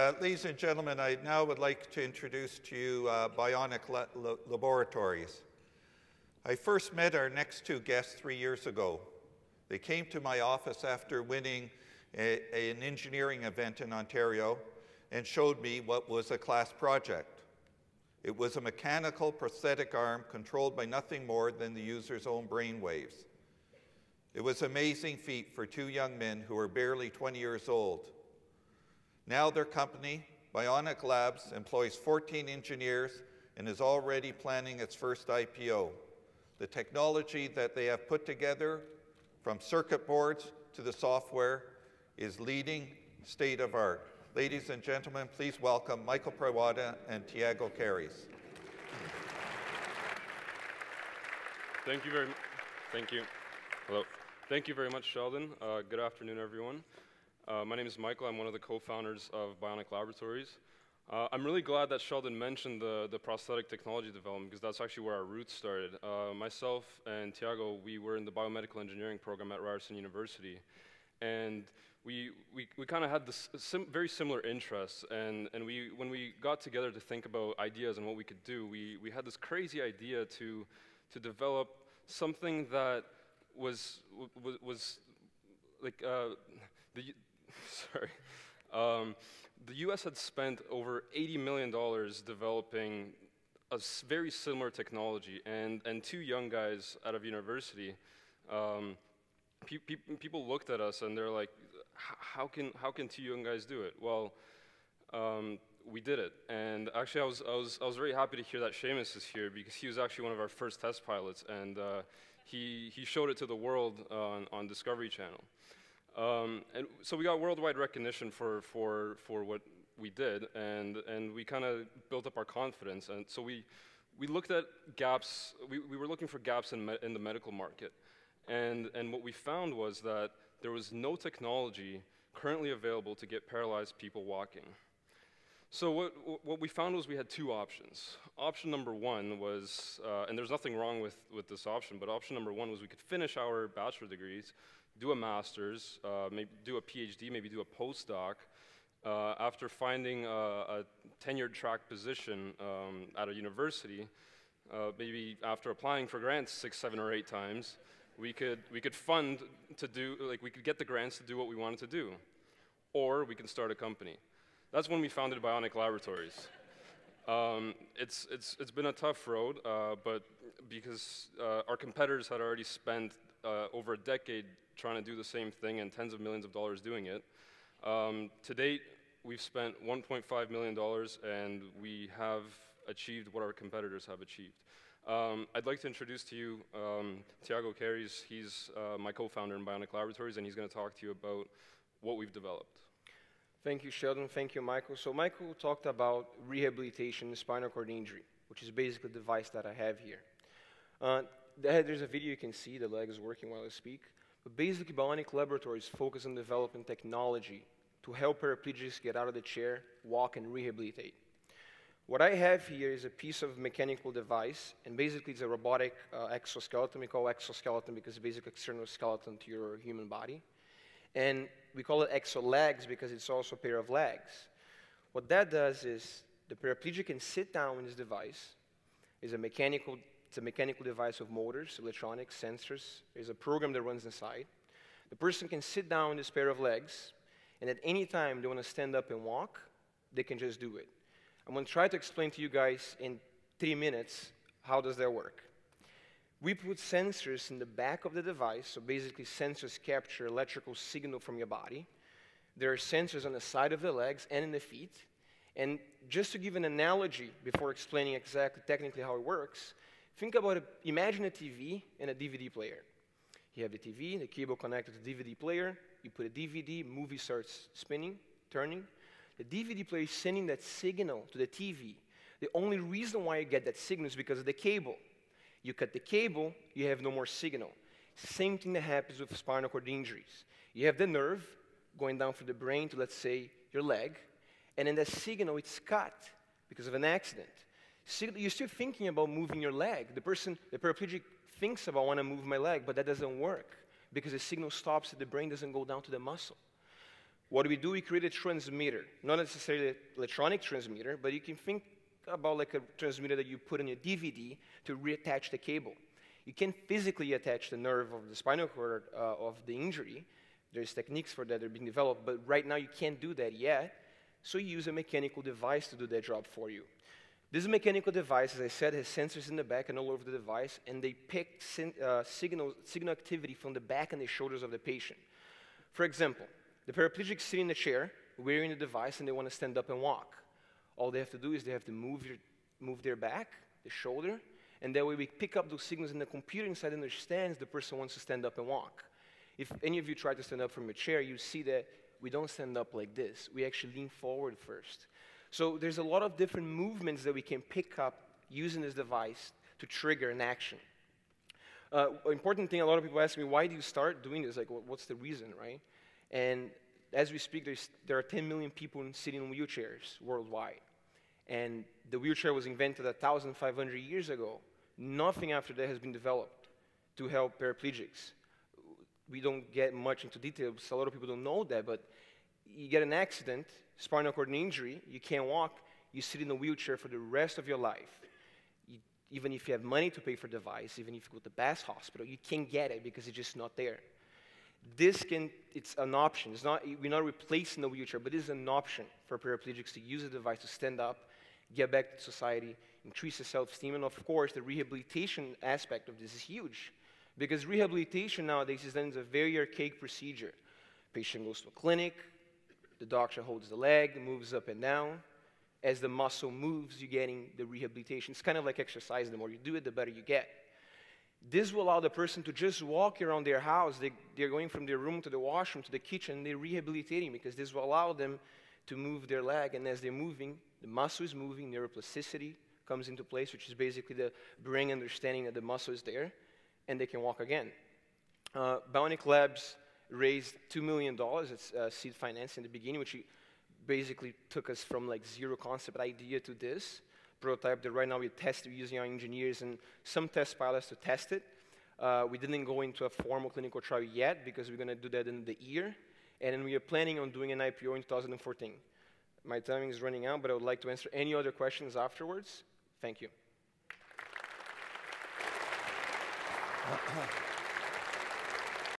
Uh, ladies and gentlemen, I now would like to introduce to you uh, Bionik La La Laboratories. I first met our next two guests three years ago. They came to my office after winning a, a, an engineering event in Ontario and showed me what was a class project. It was a mechanical prosthetic arm controlled by nothing more than the user's own brain waves. It was an amazing feat for two young men who were barely 20 years old. Now their company, Bionik Labs, employs 14 engineers and is already planning its first IPO. The technology that they have put together, from circuit boards to the software, is leading state of art. Ladies and gentlemen, please welcome Michael Prywata and Thiago Caires. Thank you very much. Thank you. Hello. Thank you very much, Sheldon. Uh, good afternoon, everyone. Uh, my name is Michael. I'm one of the co-founders of Bionik Laboratories. Uh, I'm really glad that Sheldon mentioned the, the prosthetic technology development because that's actually where our roots started. Uh, myself and Thiago, we were in the biomedical engineering program at Ryerson University. And we, we, we kind of had this sim very similar interests. And, and we, when we got together to think about ideas and what we could do, we, we had this crazy idea to, to develop something that was, was, was like, uh, the, sorry. Um, the US had spent over $80 million developing a very similar technology, and, and two young guys out of university, um, pe pe people looked at us and they're like, how can, how can two young guys do it? Well, um, we did it. And actually, I was, I, was, I was very happy to hear that Seamus is here because he was actually one of our first test pilots, and uh, he, he showed it to the world on, on Discovery Channel. Um, and so we got worldwide recognition for, for, for what we did, and, and we kind of built up our confidence. And so we, we looked at gaps, we, we were looking for gaps in, in the medical market. And, and what we found was that there was no technology currently available to get paralyzed people walking. So what, what we found was we had two options. Option number one was, uh, and there's nothing wrong with, with this option, but option number one was we could finish our bachelor degrees do a master's, uh, maybe do a PhD, maybe do a postdoc. Uh, after finding a, a, tenured track position um, at a university, uh, maybe after applying for grants six, seven, or eight times, we could, we could fund to do, like we could get the grants to do what we wanted to do. Or we can start a company. That's when we founded Bionik Laboratories. Um, it's, it's, it's been a tough road, uh, but because uh, our competitors had already spent uh, over a decade trying to do the same thing and tens of millions of dollars doing it. Um, to date, we've spent $1.5 million and we have achieved what our competitors have achieved. Um, I'd like to introduce to you um, Thiago Caires. He's uh, my co-founder in Bionik Laboratories, and he's going to talk to you about what we've developed. Thank you, Sheldon. Thank you, Michael. So Michael talked about rehabilitation spinal cord injury, which is basically the device that I have here. Uh, there's a video you can see, the leg is working while I speak. But basically, Bionik Laboratories focus on developing technology to help paraplegics get out of the chair, walk, and rehabilitate. What I have here is a piece of mechanical device, and basically it's a robotic uh, exoskeleton. We call exoskeleton because it's basically external skeleton to your human body. And we call it exolegs because it's also a pair of legs. What that does is the paraplegic can sit down in this device. It's a mechanical it's a mechanical device with motors, electronics, sensors. There's a program that runs inside. The person can sit down in this pair of legs, and at any time they want to stand up and walk, they can just do it. I'm going to try to explain to you guys in three minutes how does that work. We put sensors in the back of the device, so basically sensors capture electrical signal from your body. There are sensors on the side of the legs and in the feet. And just to give an analogy before explaining exactly technically how it works, Think about it, imagine a TV and a DVD player. You have the TV, the cable connected to the DVD player, you put a DVD, movie starts spinning, turning. The DVD player is sending that signal to the TV. The only reason why you get that signal is because of the cable. You cut the cable, you have no more signal. Same thing that happens with spinal cord injuries. You have the nerve going down from the brain to, let's say, your leg, and then the signal, it's cut because of an accident you're still thinking about moving your leg. The person, the paraplegic thinks about, I want to move my leg, but that doesn't work because the signal stops, the brain doesn't go down to the muscle. What do we do, we create a transmitter, not necessarily an electronic transmitter, but you can think about like a transmitter that you put in a DVD to reattach the cable. You can physically attach the nerve of the spinal cord uh, of the injury. There's techniques for that that are being developed, but right now you can't do that yet. So you use a mechanical device to do that job for you. This mechanical device, as I said, has sensors in the back and all over the device, and they pick uh, signal, signal activity from the back and the shoulders of the patient. For example, the paraplegic sitting in the chair, wearing the device, and they want to stand up and walk. All they have to do is they have to move, your, move their back, the shoulder, and that way we pick up those signals, and the computer inside understands the person wants to stand up and walk. If any of you try to stand up from a chair, you see that we don't stand up like this. We actually lean forward first. So there's a lot of different movements that we can pick up using this device to trigger an action. Uh, important thing, a lot of people ask me, why do you start doing this? Like, what's the reason, right? And as we speak, there are 10 million people sitting in wheelchairs worldwide. And the wheelchair was invented 1,500 years ago. Nothing after that has been developed to help paraplegics. We don't get much into details. A lot of people don't know that, but you get an accident, spinal cord injury, you can't walk, you sit in a wheelchair for the rest of your life. You, even if you have money to pay for the device, even if you go to the best hospital, you can't get it because it's just not there. This can, it's an option. It's not, we're not replacing the wheelchair, but it is an option for paraplegics to use the device to stand up, get back to society, increase the self-esteem, and of course, the rehabilitation aspect of this is huge. Because rehabilitation nowadays is done as a very archaic procedure. Patient goes to a clinic, the doctor holds the leg, moves up and down. As the muscle moves, you're getting the rehabilitation. It's kind of like exercise. The more you do it, the better you get. This will allow the person to just walk around their house. They, they're going from their room to the washroom to the kitchen. They're rehabilitating because this will allow them to move their leg. And as they're moving, the muscle is moving, neuroplasticity comes into place, which is basically the brain understanding that the muscle is there, and they can walk again. Uh, Bionik Labs raised $2 million. It's uh, seed finance in the beginning, which basically took us from like zero concept idea to this prototype that right now we test using our engineers and some test pilots to test it. Uh, we didn't go into a formal clinical trial yet because we're going to do that in the year. And we are planning on doing an IPO in 2014. My timing is running out, but I would like to answer any other questions afterwards. Thank you.